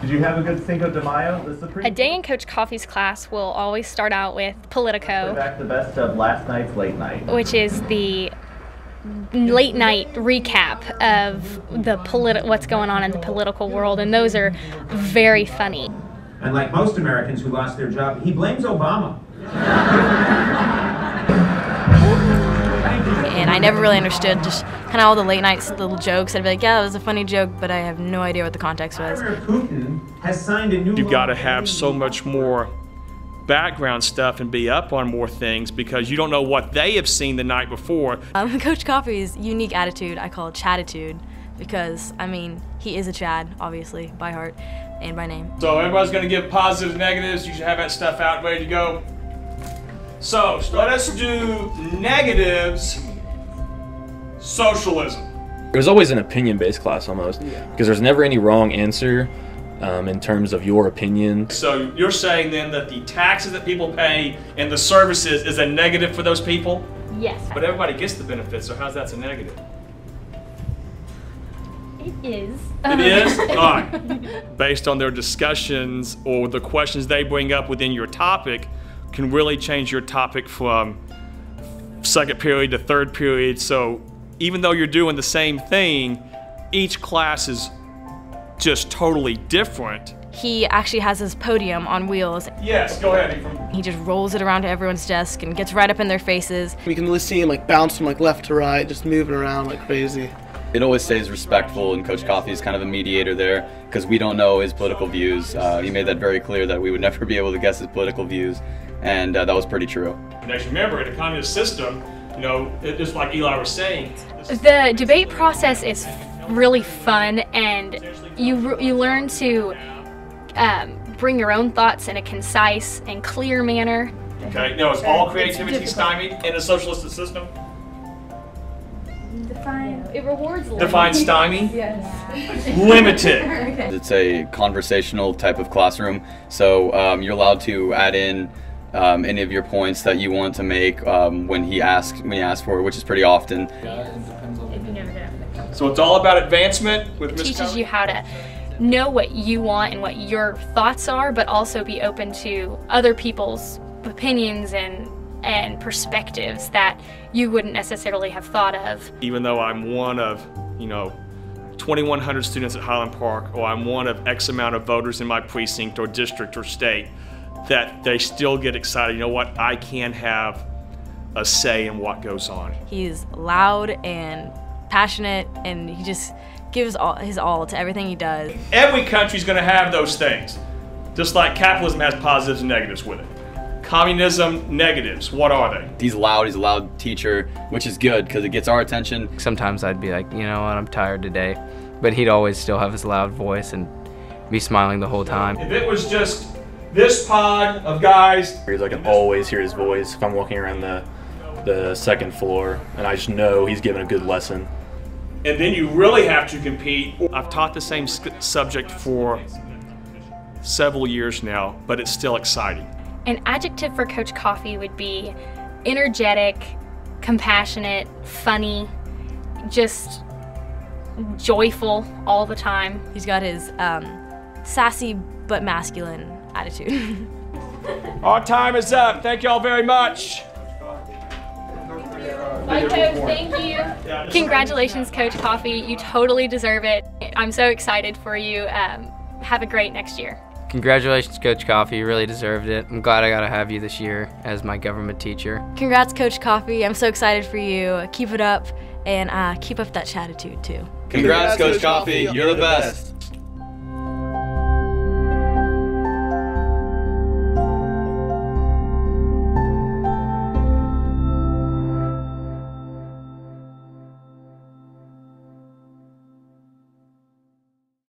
Did you have a good Cinco de Mayo? The Supreme A day in Coach Coffey's class will always start out with Politico, back the best of last night's late night. which is the late night recap of the politi- what's going on in the political world, and those are very funny. And like most Americans who lost their job, he blames Obama. and I never really understood just kind of all the late night little jokes. I'd be like, yeah, that was a funny joke, but I have no idea what the context was. Putin has signed a new You've got to have so much more background stuff and be up on more things because you don't know what they have seen the night before. Um, Coach Coffey's unique attitude, I call it Chatitude, because I mean he is a Chad, obviously by heart and by name. So everybody's going to give positives, negatives. You should have that stuff out ready to go. So let us do negatives. Socialism. It was always an opinion-based class almost, because there's never any wrong answer um, in terms of your opinion. So you're saying then that the taxes that people pay and the services is a negative for those people? Yes, But everybody gets the benefits, so how's that a negative? it is. It is? All right. Based on their discussions or the questions they bring up within your topic, can really change your topic from second period to third period. So even though you're doing the same thing, each class is just totally different. He actually has his podium on wheels. Yes, go ahead. He just rolls it around to everyone's desk and gets right up in their faces. You can really see him like bounce from like left to right, just moving around like crazy. It always stays respectful, and Coach Coffey is kind of a mediator there because we don't know his political views. Uh, he made that very clear that we would never be able to guess his political views, and uh, that was pretty true. Now, remember, in a communist system, you know, it, just like Eli was saying, The debate process is really fun, and you you learn to um, bring your own thoughts in a concise and clear manner. okay, no, it's all creativity stymied in a socialist system? Define. It rewards. Define stymie? Yes. Limited. It's a conversational type of classroom, so um, you're allowed to add in um, any of your points that you want to make um, when he asks when he asks for it, which is pretty often. So it's all about advancement with Miss teaches Kelly? you how to know what you want and what your thoughts are, but also be open to other people's opinions and and perspectives that you wouldn't necessarily have thought of. Even though I'm one of, you know, 2,100 students at Highland Park, or I'm one of X amount of voters in my precinct or district or state, that they still get excited. You know what? I can have a say in what goes on. He's loud and passionate, and he just gives all, his all to everything he does. Every country's going to have those things, just like capitalism has positives and negatives with it. Communism, negatives. What are they? He's loud. He's a loud teacher, which is good because it gets our attention. Sometimes I'd be like, you know what, I'm tired today. But he'd always still have his loud voice and be smiling the whole time. If it was just this pod of guys, He's I can always hear his voice if I'm walking around the the second floor, and I just know he's giving a good lesson. and then you really have to compete. I've taught the same subject for several years now, but it's still exciting. An adjective for Coach Coffey would be energetic, compassionate, funny, just joyful all the time. He's got his um, sassy but masculine attitude. Our time is up. Thank you all very much. Bye, Coach. Thank you. Congratulations, Coach Coffey. You totally deserve it. I'm so excited for you. Um, have a great next year. Congratulations, Coach Coffey. You really deserved it. I'm glad I got to have you this year as my government teacher. Congrats, Coach Coffey. I'm so excited for you. Keep it up and uh, keep up that chatitude too. Congrats, Coach Coffey. You're the best.